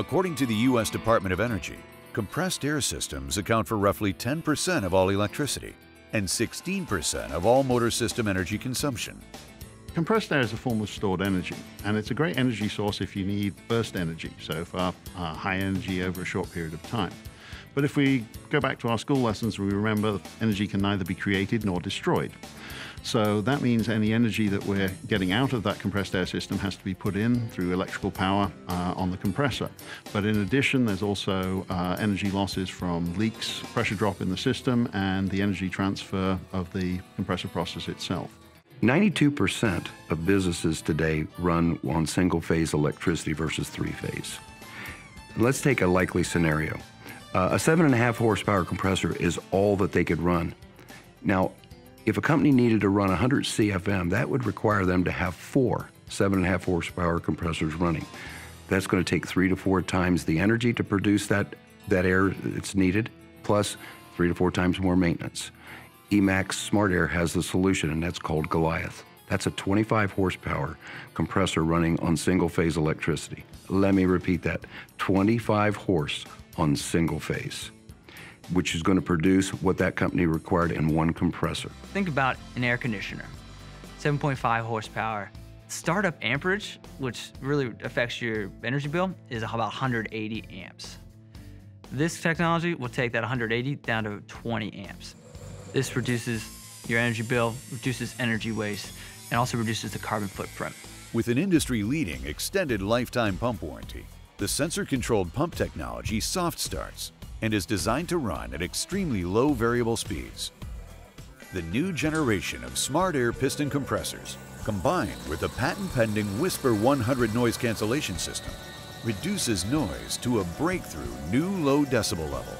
According to the U.S. Department of Energy, compressed air systems account for roughly 10% of all electricity and 16% of all motor system energy consumption. Compressed air is a form of stored energy, and it's a great energy source if you need burst energy, so for uh, high energy over a short period of time. But if we go back to our school lessons, we remember energy can neither be created nor destroyed. So that means any energy that we're getting out of that compressed air system has to be put in through electrical power uh, on the compressor. But in addition, there's also uh, energy losses from leaks, pressure drop in the system, and the energy transfer of the compressor process itself. 92% of businesses today run on single phase electricity versus three phase. Let's take a likely scenario. Uh, a seven and a half horsepower compressor is all that they could run. Now, if a company needed to run 100 CFM, that would require them to have four seven and a half horsepower compressors running. That's going to take three to four times the energy to produce that, that air that's needed, plus three to four times more maintenance. Emax Smart Air has the solution, and that's called Goliath. That's a 25 horsepower compressor running on single phase electricity. Let me repeat that 25 horse on single phase which is going to produce what that company required in one compressor. Think about an air conditioner, 7.5 horsepower. Startup amperage, which really affects your energy bill, is about 180 amps. This technology will take that 180 down to 20 amps. This reduces your energy bill, reduces energy waste, and also reduces the carbon footprint. With an industry-leading extended lifetime pump warranty, the sensor-controlled pump technology soft starts and is designed to run at extremely low variable speeds. The new generation of Smart Air piston compressors, combined with the patent-pending Whisper 100 noise cancellation system, reduces noise to a breakthrough new low decibel level